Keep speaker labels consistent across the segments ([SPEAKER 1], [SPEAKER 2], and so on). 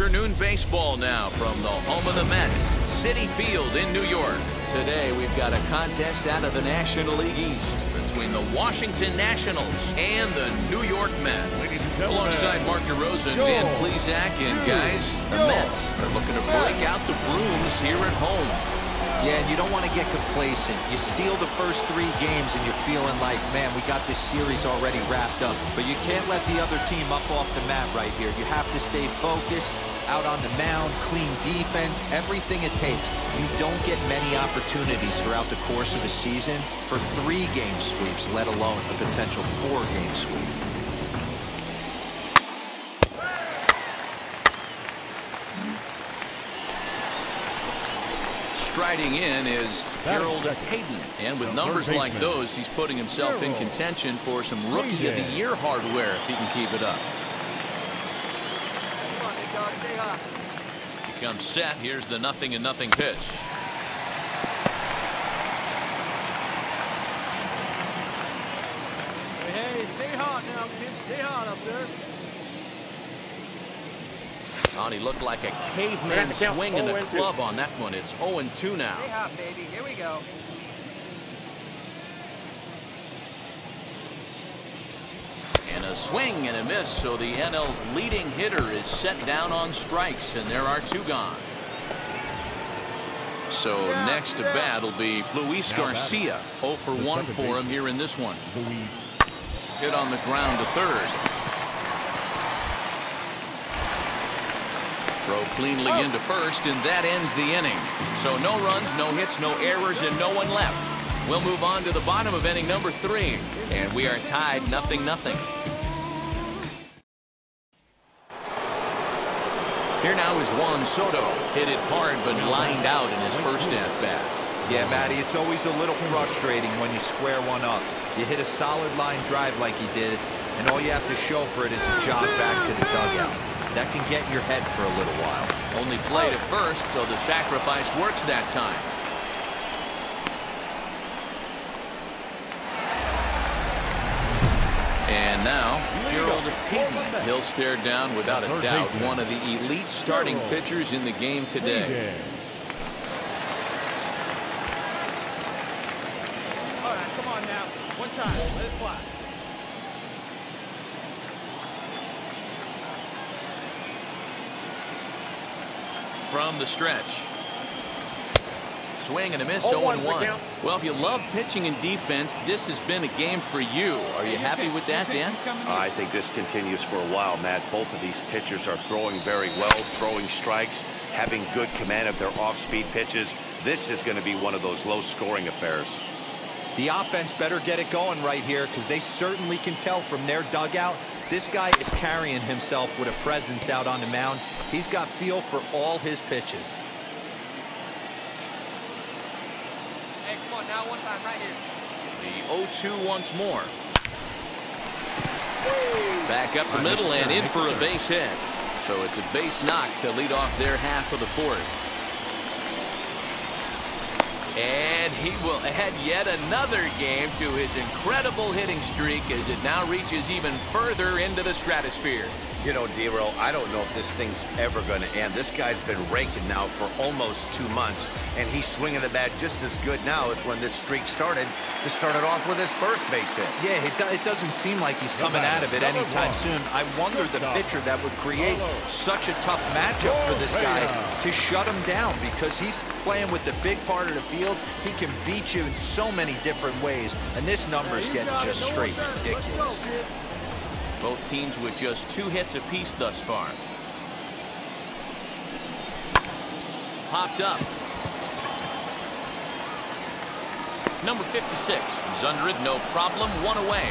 [SPEAKER 1] afternoon baseball now from the home of the Mets, Citi Field in New York. Today we've got a contest out of the National League East between the Washington Nationals and the New York Mets. Alongside Mark DeRosa and Dan Plesac, and guys, the Mets are looking to break out the brooms here at home.
[SPEAKER 2] Yeah, and you don't want to get complacent. You steal the first three games and you're feeling like, man, we got this series already wrapped up. But you can't let the other team up off the mat right here. You have to stay focused, out on the mound, clean defense, everything it takes. You don't get many opportunities throughout the course of a season for three game sweeps, let alone a potential four game sweep.
[SPEAKER 1] Striding in is Gerald Hayden. And with numbers like those, he's putting himself in contention for some Rookie of the Year hardware if he can keep it up. He comes set. Here's the nothing and nothing pitch.
[SPEAKER 3] Hey, stay hot now, kids. Stay hot up there.
[SPEAKER 1] On, he looked like a caveman swinging the club on that one. It's 0-2 now.
[SPEAKER 3] Stay hot, baby. Here we go.
[SPEAKER 1] A swing and a miss, so the NL's leading hitter is set down on strikes, and there are two gone. So next to bat will be Luis Garcia. 0 for 1 for him here in this one. Hit on the ground to third. Throw cleanly into first, and that ends the inning. So no runs, no hits, no errors, and no one left. We'll move on to the bottom of inning number three, and we are tied nothing nothing. Here now is Juan Soto. Hit it hard, but lined out in his first at bat.
[SPEAKER 2] Yeah, Matty, it's always a little frustrating when you square one up. You hit a solid line drive like he did, and all you have to show for it is a jog back to the dugout. That can get in your head for a little while.
[SPEAKER 1] Only played at first, so the sacrifice works that time. And now, Gerald Hayden. He'll stare down without a doubt one of the elite starting pitchers in the game today.
[SPEAKER 3] All right, come on now. One time. Let it fly.
[SPEAKER 1] From the stretch. Swing and a miss, 0-1. Well, if you love pitching and defense, this has been a game for you. Are you happy with that, Dan?
[SPEAKER 4] I think this continues for a while, Matt. Both of these pitchers are throwing very well, throwing strikes, having good command of their off-speed pitches. This is going to be one of those low-scoring affairs.
[SPEAKER 2] The offense better get it going right here because they certainly can tell from their dugout this guy is carrying himself with a presence out on the mound. He's got feel for all his pitches.
[SPEAKER 3] Hey, come on now. One time right here.
[SPEAKER 1] The 0-2 once more. Back up the middle and in for a base hit. So it's a base knock to lead off their half of the fourth. And he will add yet another game to his incredible hitting streak as it now reaches even further into the stratosphere.
[SPEAKER 4] You know, Dero, I don't know if this thing's ever going to end. This guy's been raking now for almost two months, and he's swinging the bat just as good now as when this streak started to start it off with his first base hit.
[SPEAKER 2] Yeah, it, do it doesn't seem like he's coming out of it anytime soon. I wonder the pitcher that would create such a tough matchup for this guy to shut him down because he's playing with the big part of the field. He can beat you in so many different ways, and this number's getting just straight ridiculous.
[SPEAKER 1] Both teams with just two hits apiece thus far. Popped up. Number 56 is under it, no problem, one away.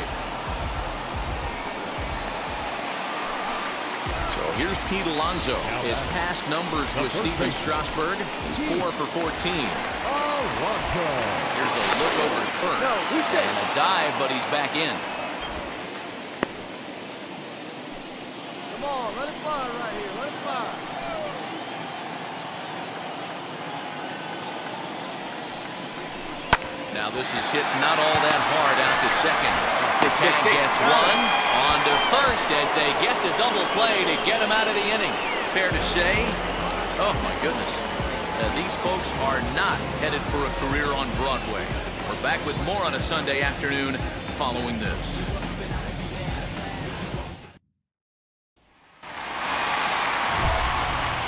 [SPEAKER 1] So here's Pete Alonso. His past numbers with Stephen Strasburg is 4 for 14. Here's a look over at first. And a dive, but he's back in.
[SPEAKER 3] Come on. Let it fly right here. Let it fly.
[SPEAKER 1] Now this is hit not all that hard out to second. The tag gets one on to first as they get the double play to get him out of the inning. fair to say? Oh, my goodness. Uh, these folks are not headed for a career on Broadway. We're back with more on a Sunday afternoon following this.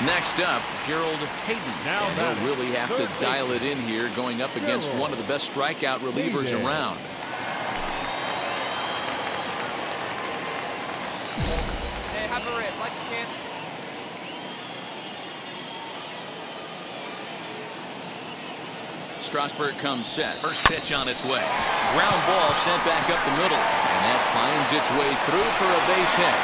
[SPEAKER 1] Next up, Gerald Hayden.
[SPEAKER 5] Now
[SPEAKER 1] they'll really have to dial it in here going up against one of the best strikeout relievers around.
[SPEAKER 3] Hey, have a rip, like you can.
[SPEAKER 1] Strasburg comes set. First pitch on its way. Ground ball sent back up the middle. And that finds its way through for a base hit.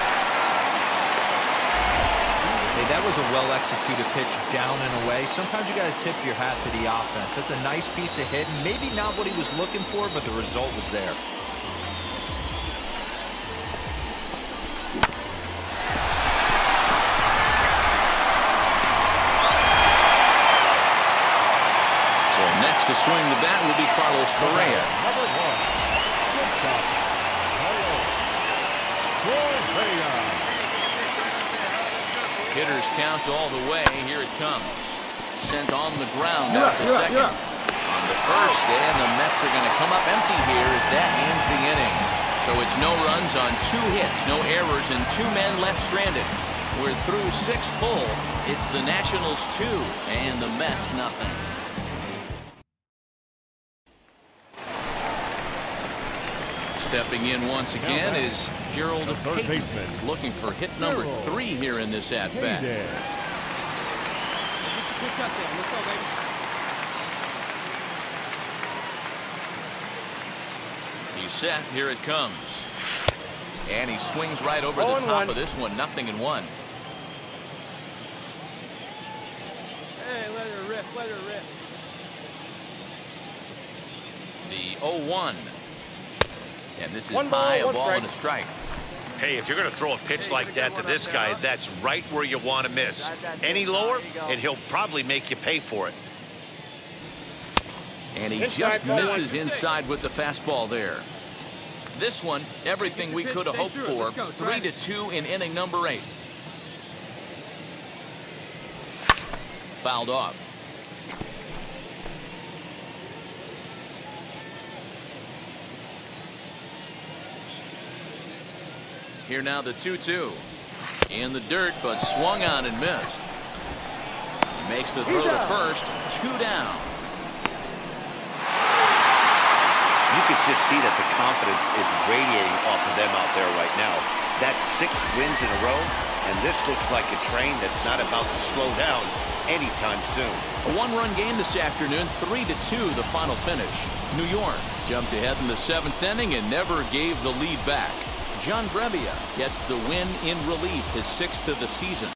[SPEAKER 2] Hey, that was a well-executed pitch down and away. Sometimes you got to tip your hat to the offense. That's a nice piece of hitting. Maybe not what he was looking for, but the result was there.
[SPEAKER 1] Be Carlos Correa.
[SPEAKER 5] Number one. Shortstop. Carlos Correa.
[SPEAKER 1] Hitters count all the way. Here it comes. Sent on the ground
[SPEAKER 3] You're
[SPEAKER 1] out
[SPEAKER 3] up,
[SPEAKER 1] to
[SPEAKER 3] you're up,
[SPEAKER 1] second.
[SPEAKER 3] you're up.
[SPEAKER 1] On the first, and the Mets are going to come up empty here as that ends the inning. So it's no runs on two hits, no errors, and two men left stranded. We're through six full. It's the Nationals two, and the Mets nothing. Stepping in once again is Gerald
[SPEAKER 5] third baseman,
[SPEAKER 1] He's looking for hit number three here in this at-bat.
[SPEAKER 5] Hayden.
[SPEAKER 3] Good touchdown. Let's go, baby.
[SPEAKER 1] He's set. Here it comes. And he swings right over the top
[SPEAKER 3] one.
[SPEAKER 1] of this one. Nothing in one.
[SPEAKER 3] Hey, let her rip, let her rip.
[SPEAKER 1] The 0-1. And this is
[SPEAKER 3] One ball,
[SPEAKER 1] high, a ball
[SPEAKER 3] strike.
[SPEAKER 1] and a strike.
[SPEAKER 4] Hey, if you're going to throw a pitch like that to this guy, that's right where you want to miss. Any lower, and he'll probably make you pay for it.
[SPEAKER 1] And he just misses inside with the fastball there. This one, everything we could have hoped for. Three to two in inning number eight. Fouled off. Here now the 2-2. In the dirt, but swung on and missed. Makes the throw to first. Two down.
[SPEAKER 4] You could just see that the confidence is radiating off of them out there right now. That's six wins in a row, and this looks like a train that's not about to slow down anytime soon.
[SPEAKER 1] A one-run game this afternoon, three to two, the final finish. New York jumped ahead in the seventh inning and never gave the lead back. John Brebbia gets the win in relief, his sixth of the season.